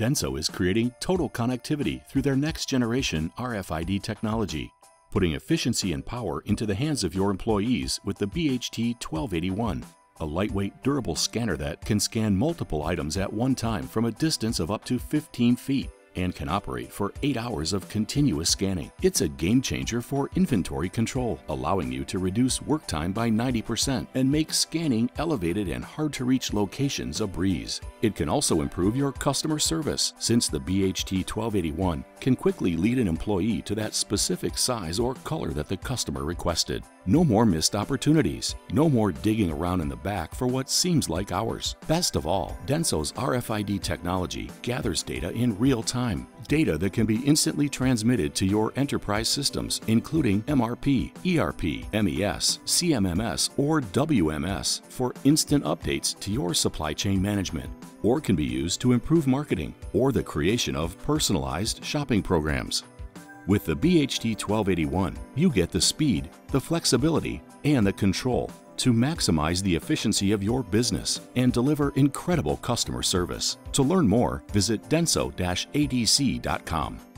Denso is creating total connectivity through their next generation RFID technology, putting efficiency and power into the hands of your employees with the BHT 1281, a lightweight, durable scanner that can scan multiple items at one time from a distance of up to 15 feet and can operate for 8 hours of continuous scanning. It's a game changer for inventory control, allowing you to reduce work time by 90% and make scanning elevated and hard to reach locations a breeze. It can also improve your customer service since the BHT 1281 can quickly lead an employee to that specific size or color that the customer requested. No more missed opportunities. No more digging around in the back for what seems like hours. Best of all, Denso's RFID technology gathers data in real time. Data that can be instantly transmitted to your enterprise systems, including MRP, ERP, MES, CMMS, or WMS for instant updates to your supply chain management or can be used to improve marketing or the creation of personalized shopping programs. With the BHT 1281, you get the speed, the flexibility, and the control to maximize the efficiency of your business and deliver incredible customer service. To learn more, visit denso-adc.com.